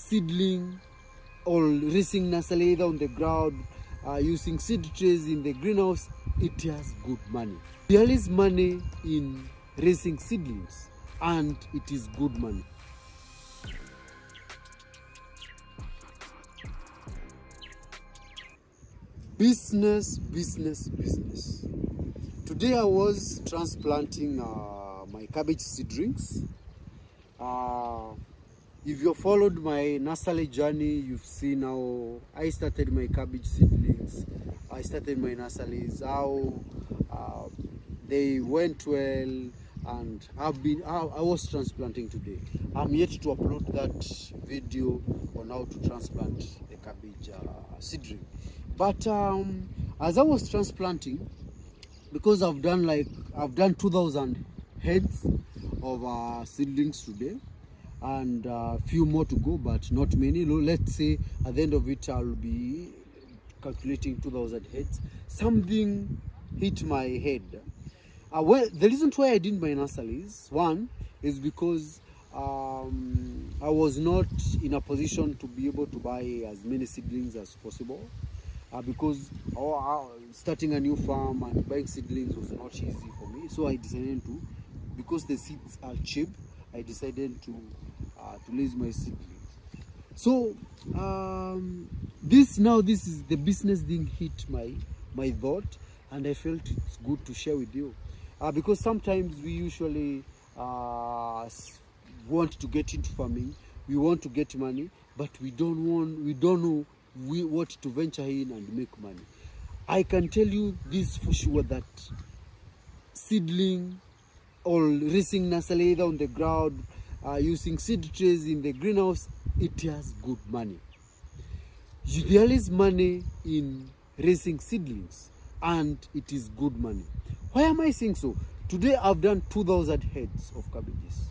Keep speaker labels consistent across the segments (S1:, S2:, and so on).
S1: seedling or raising nursery on the ground, uh, using seed trays in the greenhouse, it has good money. There is money in raising seedlings and it is good money. Business, business, business. Today I was transplanting uh, my cabbage seedlings. Uh, if you followed my nursery journey, you've seen how I started my cabbage seedlings. I started my nurseries, how uh, they went well, and I've been. I, I was transplanting today. I'm yet to upload that video on how to transplant the cabbage uh, seedling. But um, as I was transplanting, because I've done like I've done 2,000 heads of uh, seedlings today and a uh, few more to go but not many. Let's say at the end of it I'll be calculating 2,000 heads something hit my head. Uh, well the reason why I didn't my nurseries one is because um, I was not in a position to be able to buy as many seedlings as possible uh, because uh, uh, starting a new farm and buying seedlings was not easy for me. So I decided to, because the seeds are cheap, I decided to uh, to raise my seedlings. So um, this now this is the business thing hit my my thought, and I felt it's good to share with you uh, because sometimes we usually uh, want to get into farming, we want to get money, but we don't want we don't know we what to venture in and make money. I can tell you this for sure that seedling or raising nursery on the ground, uh, using seed trays in the greenhouse, it has good money. There is money in raising seedlings and it is good money. Why am I saying so? Today I've done 2,000 heads of cabbages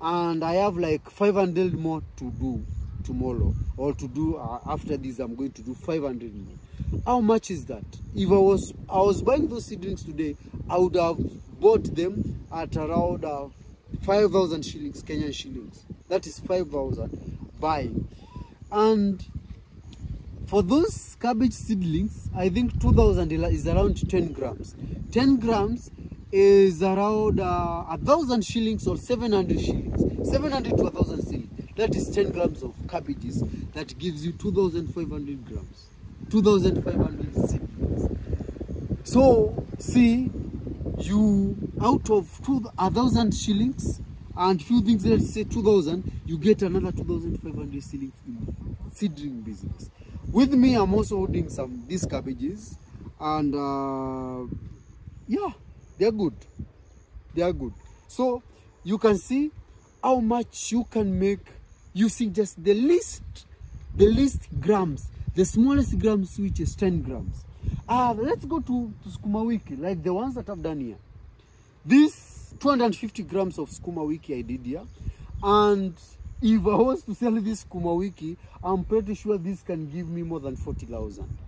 S1: and I have like 500 more to do tomorrow or to do uh, after this i'm going to do 500 more how much is that if i was i was buying those seedlings today i would have bought them at around uh, 5000 shillings kenyan shillings. That is 5000 buying. And for those cabbage seedlings i think 2000 is around 10 grams. 10 grams is around uh, a thousand shillings or 700 shillings. 700 to a thousand shillings. That is 10 grams of cabbages that gives you 2,500 grams. 2,500 seedlings. So, see, you out of two, a thousand shillings and few things, let's say 2,000, you get another 2,500 shillings in seedling business. With me, I'm also holding some these cabbages and uh, yeah, they're good. They are good. So, you can see how much you can make using just the least, the least grams, the smallest grams, which is 10 grams. Uh, let's go to, to Sukuma Wiki, like the ones that I've done here. This 250 grams of Sukuma Wiki I did here. And if I was to sell this Sukuma Wiki, I'm pretty sure this can give me more than 40,000.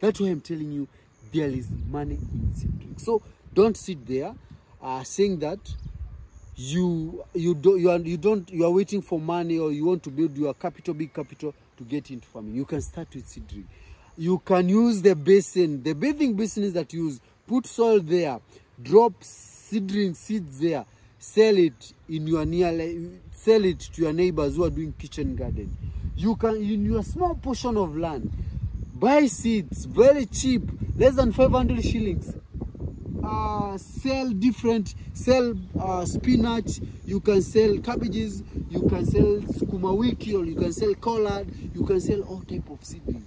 S1: That's why I'm telling you, there is money in seedling. So don't sit there uh, saying that you you don't you, are, you don't you are waiting for money or you want to build your capital big capital to get into farming you can start with seedling you can use the basin. The bathing basin that you use put soil there drop seedling seeds there sell it in your near sell it to your neighbors who are doing kitchen garden. You can in your small portion of land buy seeds very cheap less than 500 shillings. Uh, sell different sell uh, spinach you can sell cabbages you can sell sukuma wiki or you can sell collard you can sell all type of seedling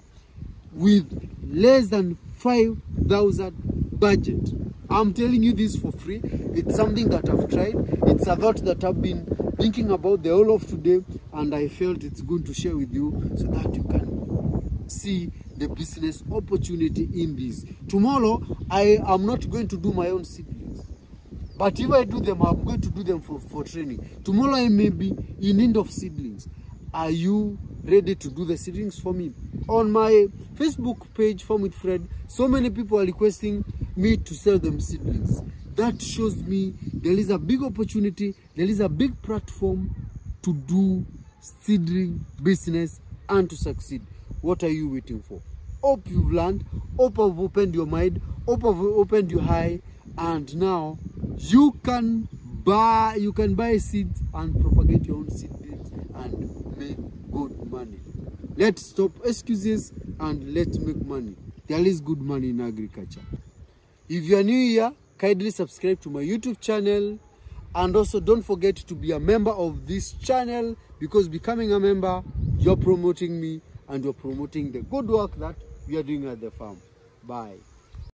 S1: with less than 5000 budget i'm telling you this for free it's something that i've tried it's a thought that i've been thinking about the whole of today and i felt it's good to share with you so that you can see the business opportunity in this. Tomorrow, I am not going to do my own seedlings. But if I do them, I'm going to do them for, for training. Tomorrow, I may be in need of seedlings. Are you ready to do the seedlings for me? On my Facebook page, Farm with Fred, so many people are requesting me to sell them seedlings. That shows me there is a big opportunity, there is a big platform to do seedling business and to succeed. What are you waiting for? Hope you've learned, hope I've opened your mind, hope I've opened your eye, and now you can buy you can buy seeds and propagate your own seedlings and make money. Let's stop excuses and let's make money. There is good money in agriculture. If you are new here, kindly subscribe to my YouTube channel and also don't forget to be a member of this channel because becoming a member, you're promoting me and you're promoting the good work that we are doing at the farm. Bye.